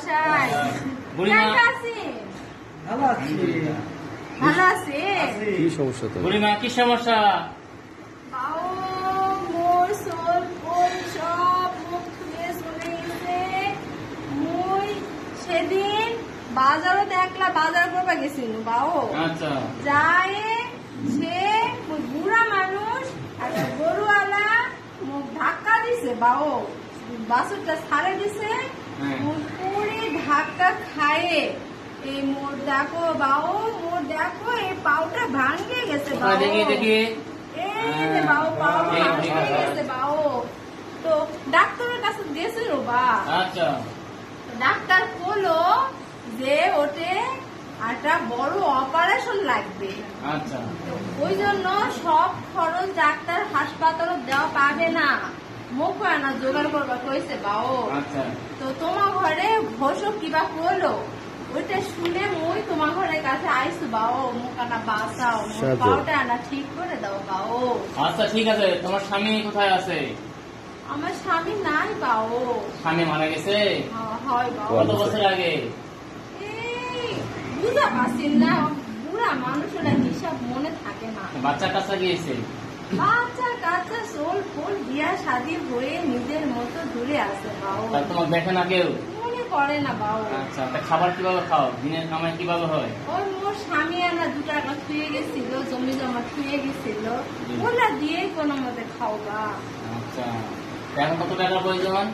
মশাই? ভালো আছি। কি সমস্যা তো বুড়িমা কি সমস্যা? সেদিন বাজারও দেখলা বাজার করবা গেছিল বাও আচ্ছা। যায় সে বুড়া মানুষ আর গরুওয়ালা মুখ ধাক্কা দিছে বাও বাসুরটা ছাড়ে দিছে হ্যাঁ। মুখ পুরি ধাক্কা খায়ে। এই মোর দেখো বাও মোর দেখো এই পাউটা ভাঙ্গে গেছে বাও দেখি দেখি। এই যে বাও পাও এই ভাঙ্গে ঠিক আছে। গেছে বাও। তো ডাক্তারের কাছে বা। আচ্ছা। ডাক্তার বলল যে ওটে একটা বড় অপারেশন লাগবে। আচ্ছা। ওই জন্য সব খরচ ডাক্তার হাসপাতালে দেওয়া পাবে না। মুখ না জোগাড় করবা কইছে বাও। আচ্ছা। তো তোমার ঘরে ঘোষক কিবা করল? ওইটা শুনে মই তোমার ঘরের কাছে আইসু বাও মুখ আনা বাঁচাও মুখ সাহায্য। পাওটা আনা ঠিক করে দাও বাও। আচ্ছা ঠিক আছে। তোমার স্বামী কোথায় আছে? আমার স্বামী নাই বাও। স্বামী মারা গেছে? হ্যাঁ, হয় বাও। কত বছর আগে? এই বুঝা পাচ্ছেন না। বুড়া মানুষেরা হিসাব মনে থাকে না। বাচ্চা কাচ্চা গিয়েছে বাচ্চা কাচ্চা সোল ফুল বিয়া শাদি হয়ে নিজের মতো দূরে আসে তার তোমার দেখে না কেউ? মনে করে না বাউ আচ্ছা তা খাবার কীভাবে খাও? দিনের কামাই কীভাবে হয়? ওই মোর স্বামী আনা দু টাকা ছুঁয়ে গেছিল জমি জমা ছুঁয়ে গেছিল। ওলা দিয়েই কোনো মতে খাও বা। আচ্ছা এখন কত টাকা প্রয়োজন?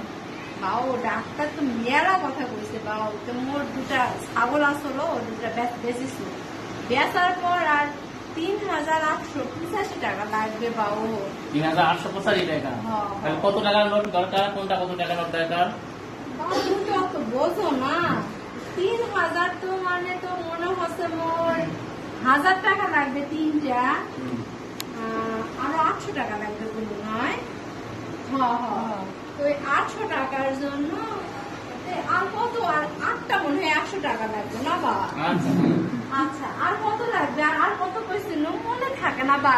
বাউ ডাক্তার তো মেয়েরা কথা কইছে বাউ তো মোর দুটা ছাগল আসলো দুটা বেচ বেচিছিল বেচার পর আর তিন হাজার আটশো পঁচাশি টাকা লাগবে বাউ তিন হাজার আটশো পঁচাশি টাকা? হ্যাঁ, তাহলে কত টাকার নোট দরকার? কোনটা কত টাকার নোট দরকার? তুমি অত বোঝো না। তিন হাজার তো মানে তো মনে হচ্ছে মোর হাজার টাকা লাগবে তিনটা। আরও আটশো টাকা লাগবে বলি নয়? তো আটশো টাকার জন্য আর কত? আর আটটা মনে হয় একশো টাকা লাগবে না বা আচ্ছা। আচ্ছা আর কত লাগবে আর আর কত কইছিল থাকে না বা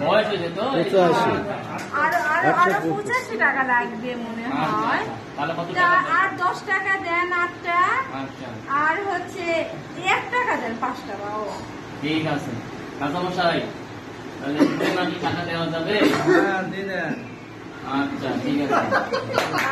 বয়স হয়েছে তো? পঁচাশি। আর আরও আরও পঁচাশি। টাকা লাগবে মনে আচ্ছা, হয়। আচ্ছা। তাহলে কত তা টাকা? দেয়? আর দশ টাকা দেন আটটা। আচ্ছা। আর হচ্ছে এক টাকা দেন পাঁচ টাকা ও। ঠিক আছে। কাঁচামশাই তাহলে টাকা দেওয়া যাবে? হ্যাঁ আচ্ছা ঠিক আছে।